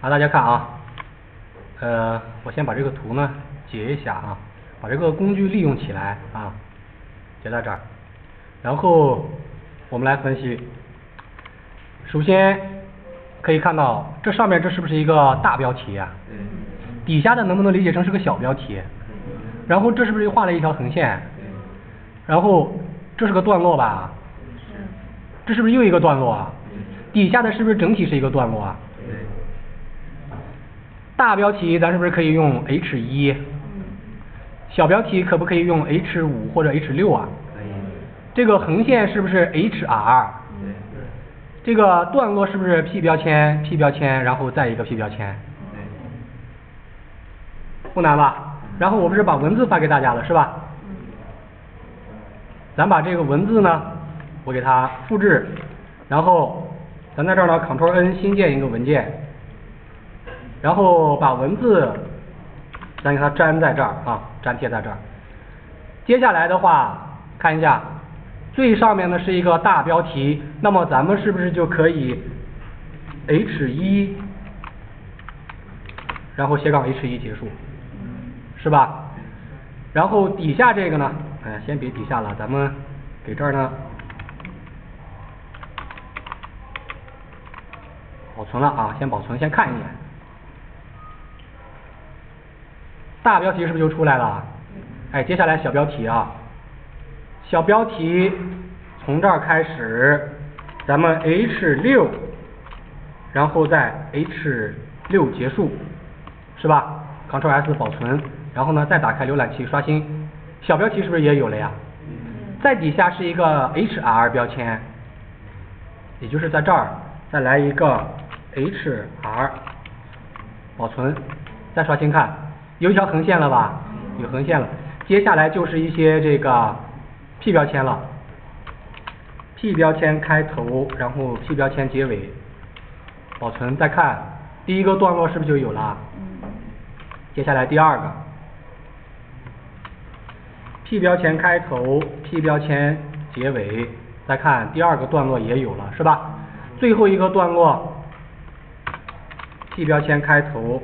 啊，大家看啊，呃，我先把这个图呢截一下啊，把这个工具利用起来啊，截在这儿，然后我们来分析。首先可以看到这上面这是不是一个大标题啊？底下的能不能理解成是个小标题？然后这是不是又画了一条横线？然后这是个段落吧？这是不是又一个段落啊？底下的是不是整体是一个段落啊？大标题咱是不是可以用 H 一？小标题可不可以用 H 五或者 H 六啊？这个横线是不是 HR？这个段落是不是 P 标签 P 标签，然后再一个 P 标签？不难吧？然后我不是把文字发给大家了是吧？咱把这个文字呢，我给它复制，然后咱在这儿呢，Ctrl N 新建一个文件，然后把文字咱给它粘在这儿啊，粘贴在这儿。接下来的话，看一下最上面呢是一个大标题，那么咱们是不是就可以 H 一，然后斜杠 H 一结束，是吧？然后底下这个呢？哎，先别底下了，咱们给这儿呢保存了啊，先保存，先看一眼。大标题是不是就出来了？哎，接下来小标题啊，小标题从这儿开始，咱们 H 六，然后在 H 六结束，是吧？Ctrl S 保存，然后呢再打开浏览器刷新。小标题是不是也有了呀？在底下是一个 HR 标签，也就是在这儿再来一个 HR，保存，再刷新看，有一条横线了吧？有横线了。接下来就是一些这个 P 标签了，P 标签开头，然后 P 标签结尾，保存再看，第一个段落是不是就有了？接下来第二个。P 标签开头，P 标签结尾，再看第二个段落也有了，是吧？最后一个段落，P 标签开头，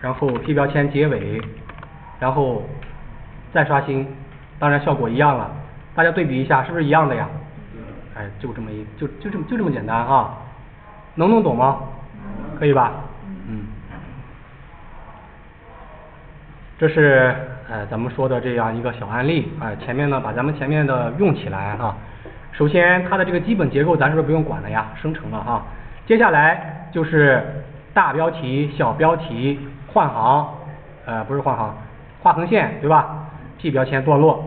然后 P 标签结尾，然后再刷新，当然效果一样了。大家对比一下，是不是一样的呀？哎，就这么一，就就这么就这么简单啊？能弄懂吗？可以吧？嗯。这是呃咱们说的这样一个小案例啊，前面呢把咱们前面的用起来哈。首先它的这个基本结构咱是不是不用管了呀？生成了哈。接下来就是大标题、小标题、换行呃不是换行，画横线对吧？P 标签段落